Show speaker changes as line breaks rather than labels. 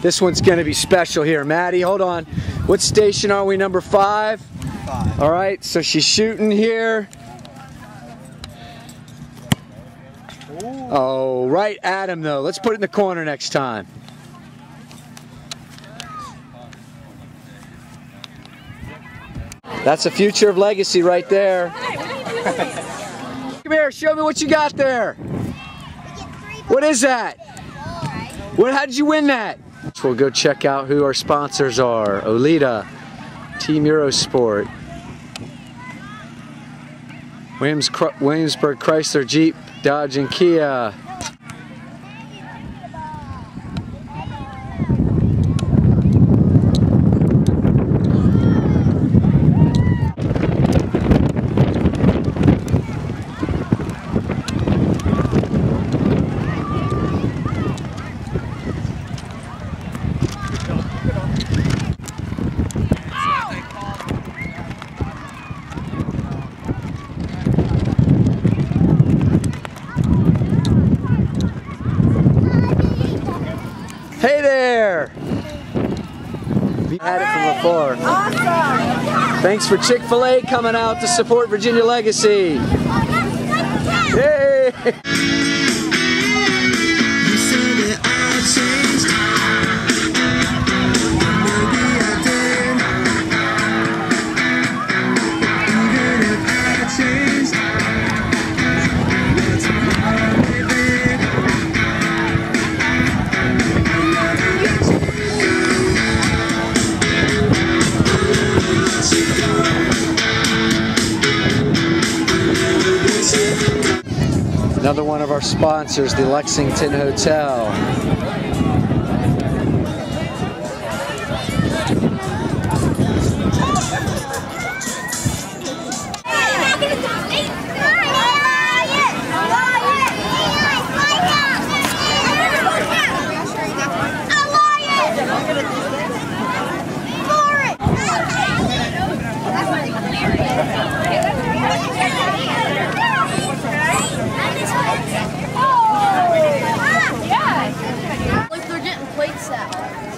This one's going to be special here. Maddie, hold on. What station are we? Number five?
Five.
All right, so she's shooting here. Oh, right at him though. Let's put it in the corner next time. That's the future of legacy right there. Come here, show me what you got there. What is that? What? How did you win that? We'll go check out who our sponsors are. Olita, Team Eurosport, Williams, Williamsburg Chrysler Jeep, Dodge and Kia. Hey there! We had it from afar.
Awesome!
Thanks for Chick-fil-A coming out to support Virginia Legacy. Yay! Another one of our sponsors, the Lexington Hotel. myself.